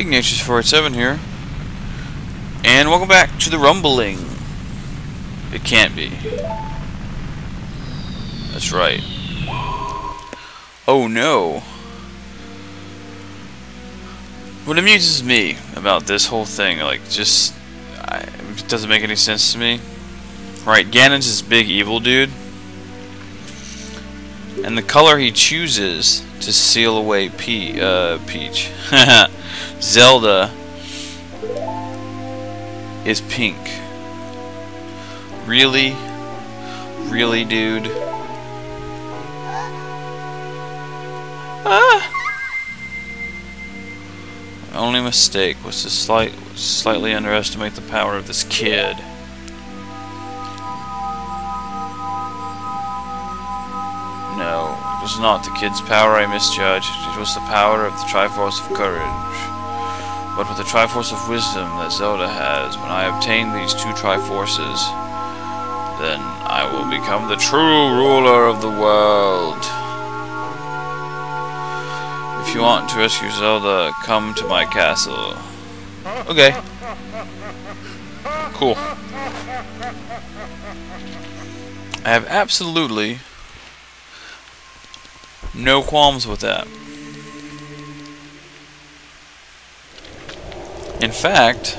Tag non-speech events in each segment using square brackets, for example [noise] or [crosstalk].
Ignatius487 here. And welcome back to the rumbling. It can't be. That's right. Oh no. What amuses me about this whole thing, like, just, I, it doesn't make any sense to me. Right, Ganon's this big evil dude. And the color he chooses to seal away Pe uh, Peach. [laughs] Zelda is pink. Really? Really, dude? Ah! Only mistake was to slight, slightly underestimate the power of this kid. Was not the kid's power I misjudged. It was the power of the Triforce of Courage. But with the Triforce of Wisdom that Zelda has, when I obtain these two Triforces, then I will become the true ruler of the world. If you want to rescue Zelda, come to my castle. Okay. Cool. I have absolutely no qualms with that. In fact,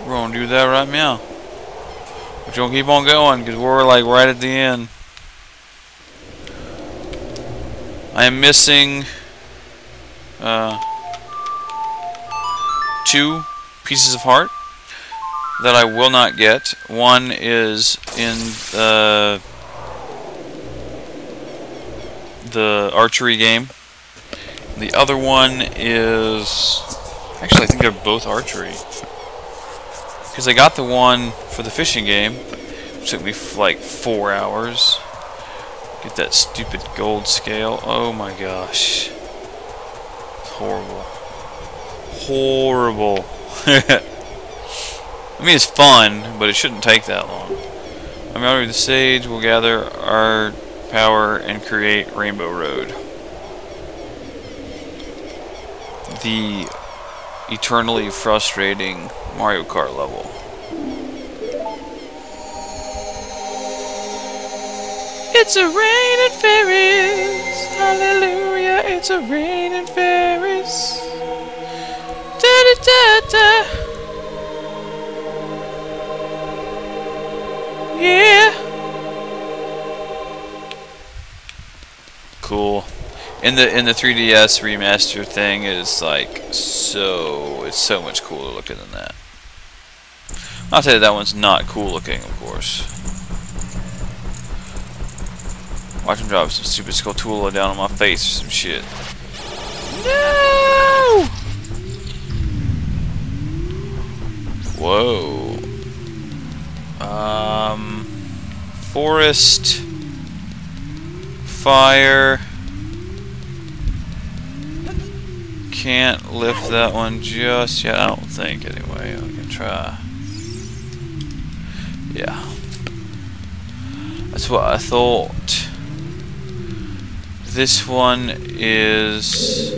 we're gonna do that right now. We're gonna keep on going because we're like right at the end. I am missing uh, two pieces of heart that I will not get. One is in uh, the archery game. The other one is... Actually, I think they're both archery. Because I got the one for the fishing game. It took me like four hours. Get that stupid gold scale. Oh my gosh. Horrible. Horrible. [laughs] I mean, it's fun, but it shouldn't take that long. I'm out of the sage. We'll gather our power and create Rainbow Road. The eternally frustrating Mario Kart level. It's a rain in Ferris. Hallelujah. It's a rain in Ferris. Da da da da. Yeah. Cool. In the in the 3DS remaster thing is like so it's so much cooler looking than that. I'll tell you that one's not cool looking, of course. Watch him drop some stupid Skulltula down on my face or some shit. No! Whoa. Um, forest, fire. Can't lift that one just yet. I don't think, anyway. We can try. Yeah. That's what I thought. This one is...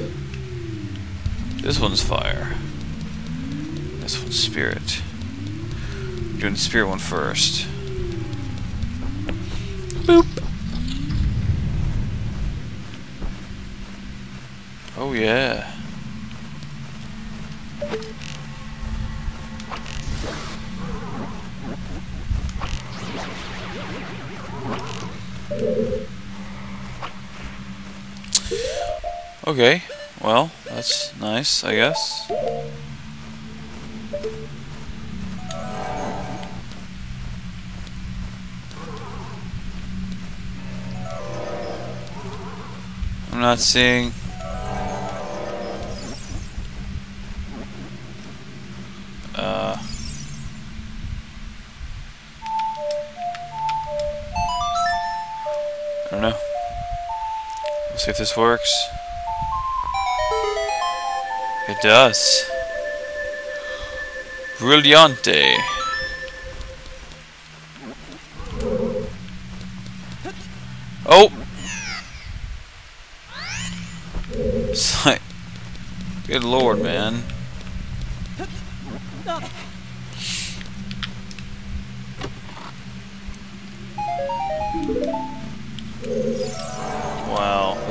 This one's fire. This one's spirit. I'm doing the spirit one first. Boop. Oh yeah. Okay, well, that's nice, I guess. Not seeing... Uh... I don't know. Let's see if this works. It does. Brilliante. Oh!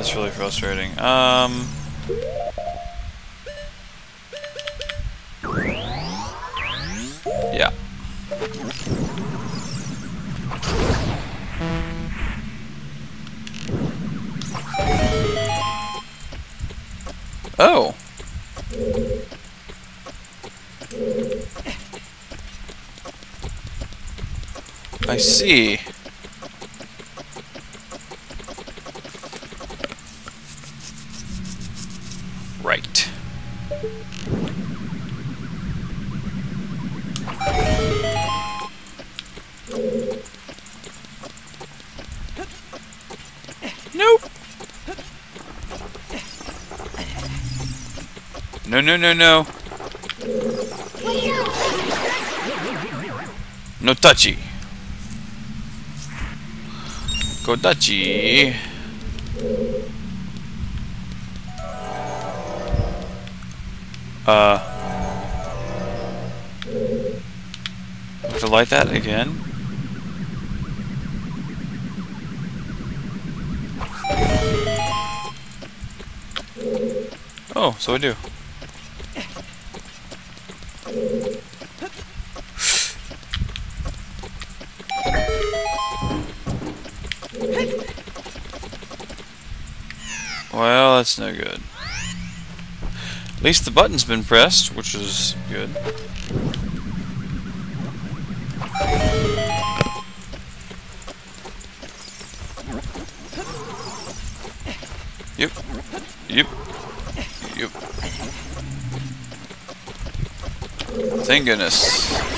That's really frustrating. Um... Yeah. Oh. I see. No, no, no, no. No touchy. Go touchy. Uh. Have to light that again. Oh, so I do. Well, that's no good. At least the button's been pressed, which is good. Yep. Yep. Yep. Thank goodness.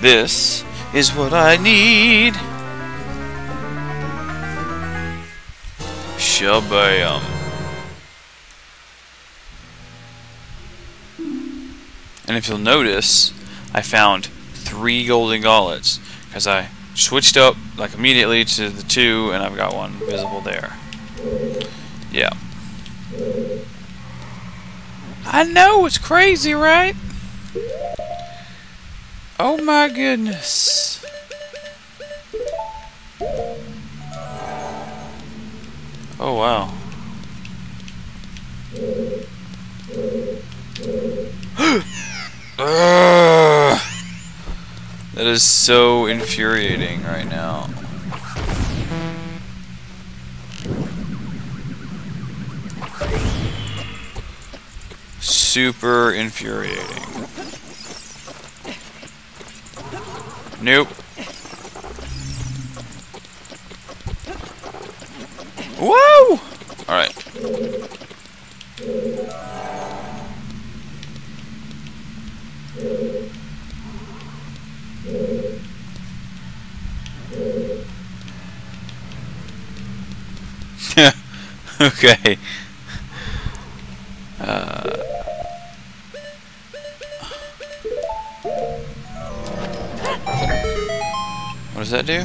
This is what I need. Shabam. And if you'll notice, I found three golden gauntlets because I switched up like immediately to the two and I've got one visible there. Yeah. I know, it's crazy, right? Oh my goodness. Oh wow. [gasps] That is so infuriating right now. Super infuriating. Nope. Whoa! Alright. [laughs] okay. Uh, does that do?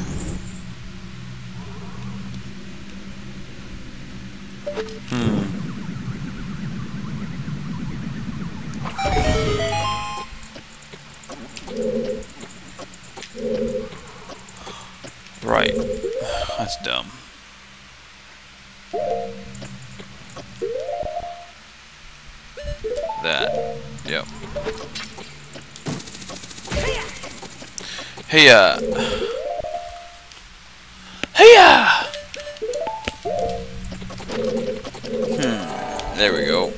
Hmm. Right. That's dumb. That. Yep. Hey, uh. There we go.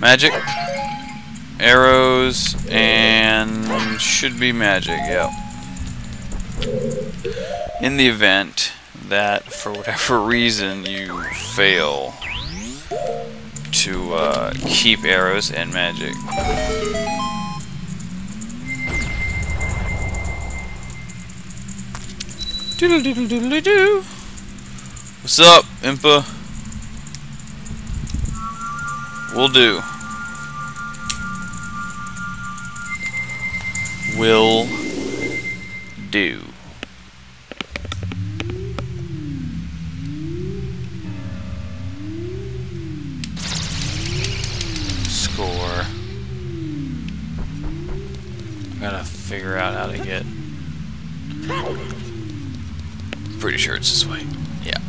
Magic. arrows, and should be magic, yep. In the event that, for whatever [laughs] reason, you fail to uh, keep arrows and magic. Doodle doodle doodle doo. What's up, Impa? Will do. Will do. Figure out how to get. Pretty sure it's this way. Yeah.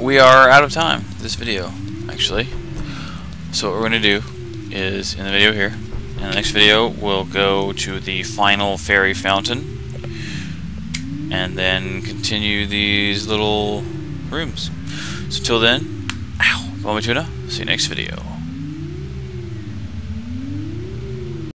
We are out of time this video, actually. So what we're going to do is, in the video here, in the next video, we'll go to the final fairy fountain and then continue these little rooms. So till then, ow, see you next video.